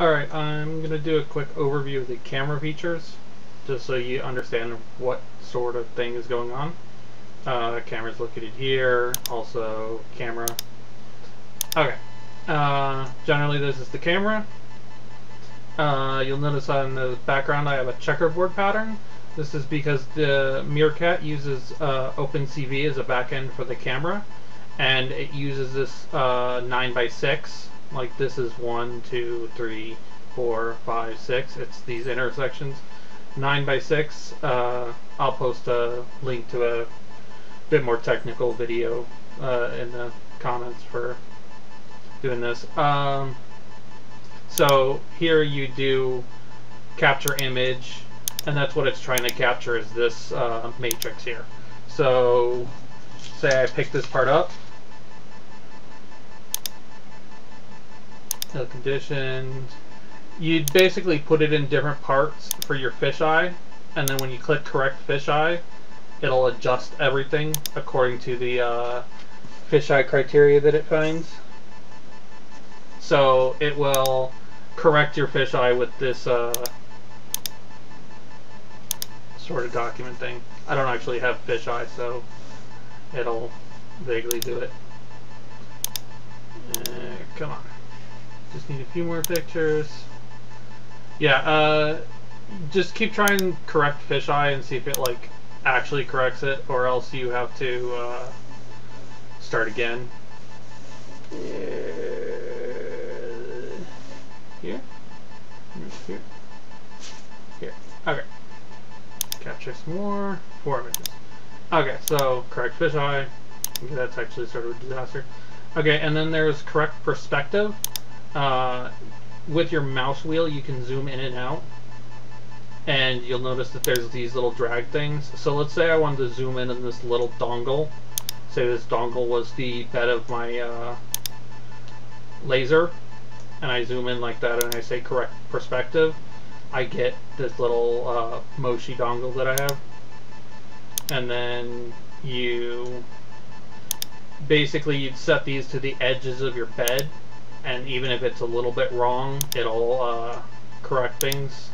Alright, I'm going to do a quick overview of the camera features, just so you understand what sort of thing is going on. Uh, camera's located here, also camera. Okay, uh, generally this is the camera. Uh, you'll notice on the background I have a checkerboard pattern. This is because the MeerK40t uses uh, OpenCV as a backend for the camera, and it uses this uh, 9x6 like this is one, two, three, four, five, six. It's these intersections. Nine by six. Uh, I'll post a link to a bit more technical video uh, in the comments for doing this. Um, so here you do capture image, and that's what it's trying to capture is this uh, matrix here. So say I pick this part up, the conditions. You basically put it in different parts for your fisheye, and then when you click correct fisheye, it'll adjust everything according to the uh, fisheye criteria that it finds. So it will correct your fisheye with this uh, sort of document thing. I don't actually have fisheye, so it'll vaguely do it. Uh, come on. Just need a few more pictures. Yeah, uh, just keep trying correct fisheye and see if it like actually corrects it, or else you have to uh, start again. Here? Here? Here. Okay. Capture some more. Four images. Okay, so correct fisheye. Okay, that's actually sort of a disaster. Okay, and then there's correct perspective uh, with your mouse wheel you can zoom in and out and you'll notice that there's these little drag things. So let's say I wanted to zoom in on this little dongle. Say this dongle was the bed of my uh, laser and I zoom in like that and I say correct perspective. I get this little uh, Moshi dongle that I have. And then you basically you'd set these to the edges of your bed and even if it's a little bit wrong, it'll uh, correct things.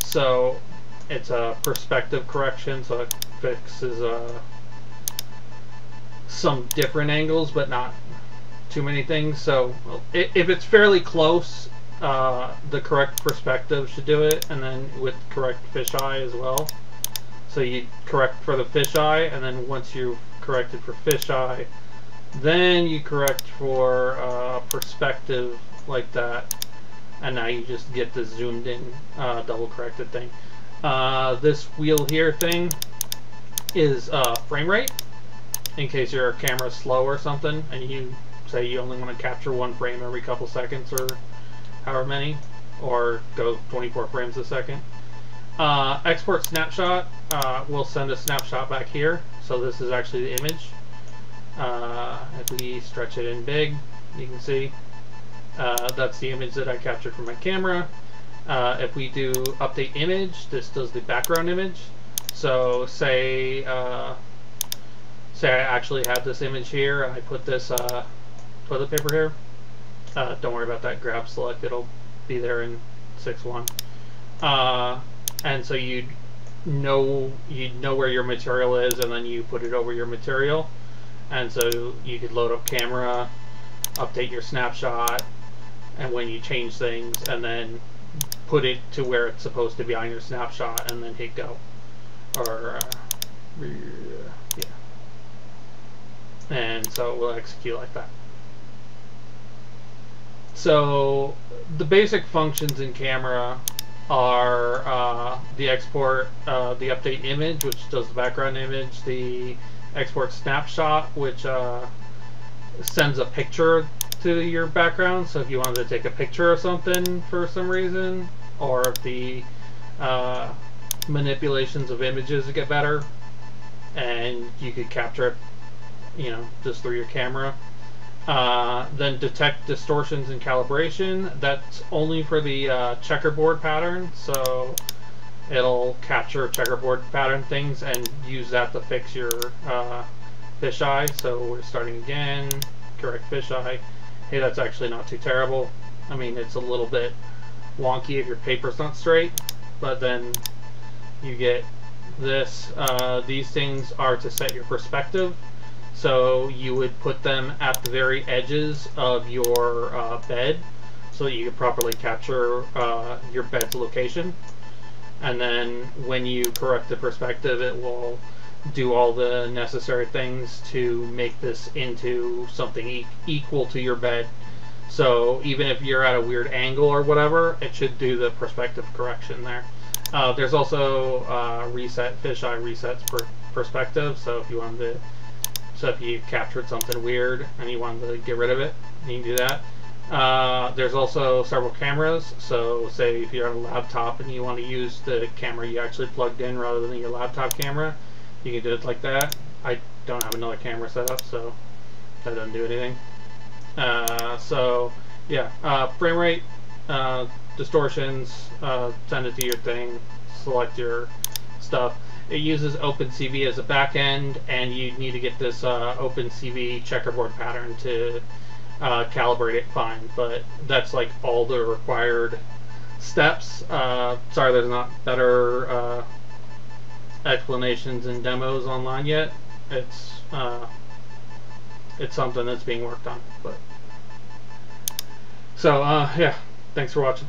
So it's a perspective correction, so it fixes uh, some different angles, but not too many things. So if it's fairly close, uh, the correct perspective should do it, and then with correct fisheye as well. So you correct for the fisheye, and then once you've corrected for fisheye, then you correct for uh, perspective like that. And now you just get the zoomed in uh, double corrected thing. Uh, this wheel here thing is uh, frame rate. In case your camera's slow or something and you say you only want to capture one frame every couple seconds or however many. Or go 24 frames a second. Uh, export snapshot uh, will send a snapshot back here. So this is actually the image. Uh, if we stretch it in big, you can see uh, that's the image that I captured from my camera. Uh, if we do update image, this does the background image. So say uh, say I actually have this image here, and I put this uh, toilet paper here. Uh, don't worry about that grab select, it'll be there in 6.1. and so you know you know where your material is and then you put it over your material and so you could load up camera update your snapshot and when you change things and then put it to where it's supposed to be on your snapshot and then hit go. Or uh, yeah. And so it will execute like that. So the basic functions in camera are uh, the export, uh, the update image, which does the background image, the export snapshot, which uh, sends a picture to your background. So if you wanted to take a picture of something for some reason, or if the uh, manipulations of images get better, and you could capture it, you know, just through your camera. Uh, then detect distortions and calibration. That's only for the uh, checkerboard pattern. So it'll capture checkerboard pattern things and use that to fix your uh, fisheye. So we're starting again, correct fisheye. Hey, that's actually not too terrible. I mean, it's a little bit wonky if your paper's not straight, but then you get this. Uh, these things are to set your perspective. So you would put them at the very edges of your uh, bed so that you could properly capture uh, your bed's location. And then when you correct the perspective, it will do all the necessary things to make this into something e equal to your bed. So even if you're at a weird angle or whatever, it should do the perspective correction there. Uh, there's also uh, reset fisheye resets per perspective. So if you wanted to, so if you captured something weird and you wanted to get rid of it, you can do that. Uh, there's also several cameras. So say if you're on a laptop and you want to use the camera you actually plugged in rather than your laptop camera, you can do it like that. I don't have another camera set up, so that doesn't do anything. Uh, so yeah, uh, frame rate, uh, distortions, uh, send it to your thing, select your stuff. It uses OpenCV as a backend, and you need to get this OpenCV checkerboard pattern to uh, calibrate it fine. But that's like all the required steps. sorry, there's not better explanations and demos online yet. It's uh, it's something that's being worked on. But so uh, yeah, thanks for watching.